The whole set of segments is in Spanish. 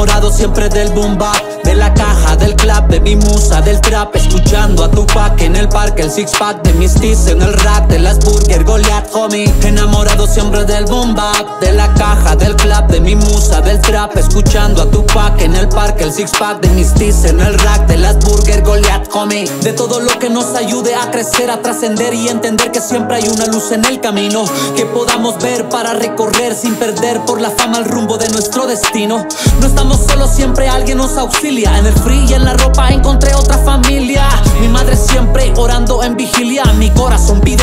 Enamorado siempre del boom bap De la caja, del clap, de mi musa, del trap Escuchando a Tupac en el parque El six pack de mis tees en el rack De las burger, Goliath, homie. Enamorado siempre del boom bap De la caja, del clap, Escuchando a Tupac en el parque El six pack de mis tees en el rack De las burger, Goliath, homie. De todo lo que nos ayude a crecer, a trascender Y entender que siempre hay una luz en el camino Que podamos ver para recorrer sin perder Por la fama el rumbo de nuestro destino. No estamos solos, siempre alguien nos auxilia. En el free y en la ropa encontré otra familia. Mi madre siempre orando en vigilia. Mi corazón pide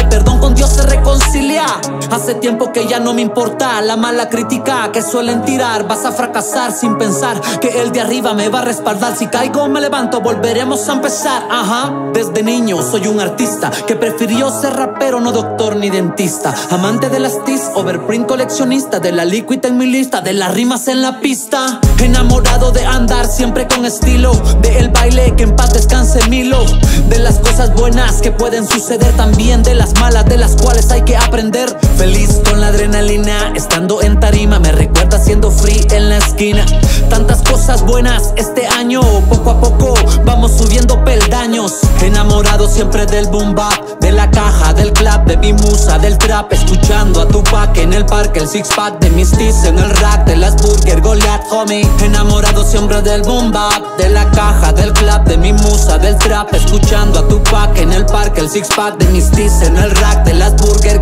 Se reconcilia. Hace tiempo que ya no me importa la mala crítica que suelen tirar. Vas a fracasar sin pensar que el de arriba me va a respaldar. Si caigo me levanto, volveremos a empezar. Ajá, desde niño soy un artista Que prefirió ser rapero, no doctor ni dentista. Amante de las tis, overprint coleccionista De la liquid en mi lista, de las rimas en la pista. Enamorado de siempre con estilo. De el baile que en paz descanse Milo. De las cosas buenas que pueden suceder también De las malas de las cuales hay que aprender. Feliz adrenalina Estando en tarima me recuerda siendo free en la esquina. Tantas cosas buenas este año Poco a poco vamos subiendo peldaños. Enamorado siempre del boom bap De la caja, del clap, de mi musa, del trap. Escuchando a Tupac en el parque El six pack de mis tees en el rack De las burger, Goliath, homie. Enamorado siempre del boom bap De la caja, del clap, de mi musa, del trap. Escuchando a Tupac en el parque El six pack de mis tees en el rack De las burger,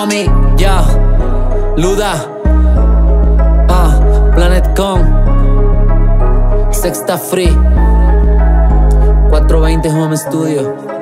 homie Ya, Luda. Ah, Planet Con. Sexta Free. 420 Home Studio